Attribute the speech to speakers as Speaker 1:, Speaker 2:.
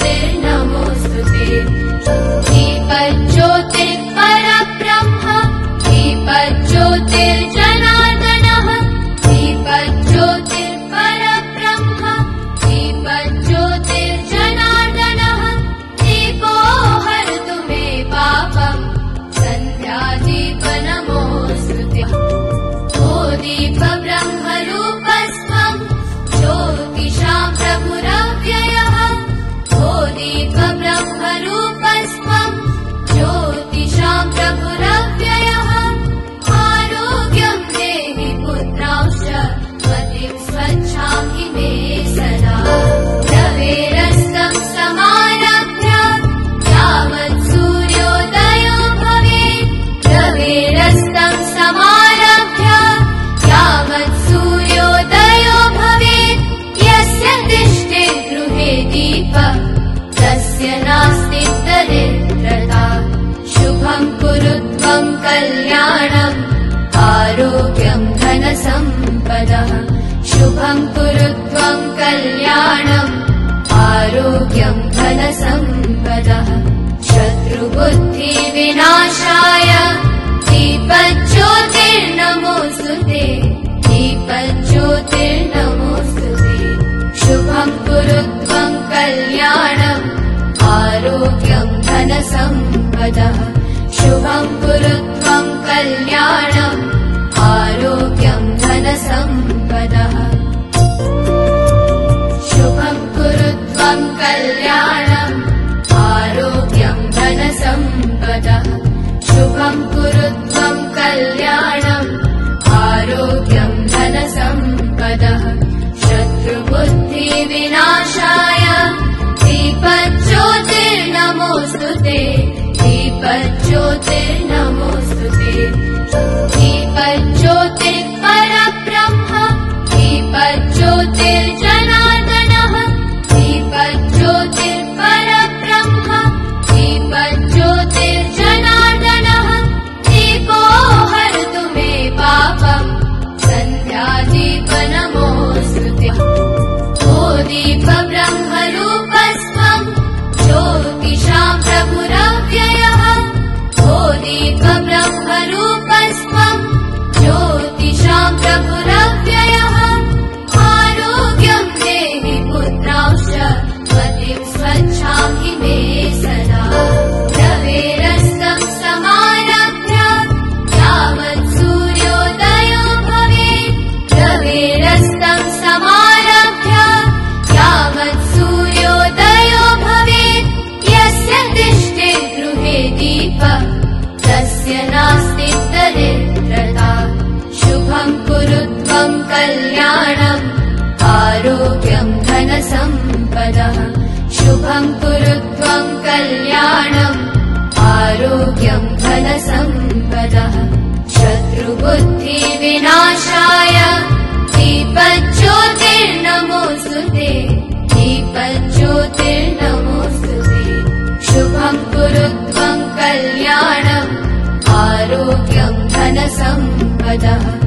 Speaker 1: तेरे नास्ति दरिद्रता शुभम् कुरु त्वम् कल्याणम् आरोग्यम् धनसम्पदः शुभम् कुरु त्वम् कल्याणम् आरोग्यम् धनसम्पदः शत्रुबुद्धिविनाशाय शत्रुबुद्धि विनाशाय दीप ज्योतिर्नमोसुते जीप ज्योतिर्नमोसुते शुभम् कल्याणम् ग्यम् धनसम्पदः शुभम् गुरुत्वम् कल्याणम्। नमो स्ी पञ्च कल्याणम् आरोग्यम् धनसम्पदः। शुभम् कुरुत्वम् कल्याणम् आरोग्यम् धनसम्पदः। शत्रुबुद्धिविनाशाय दीप ज्योतिर्नमोसुते दीपज्योतिर्नमोसुते शुभम् कुरुत्वम् कल्याणम् आरोग्यम् धनसम्पदः।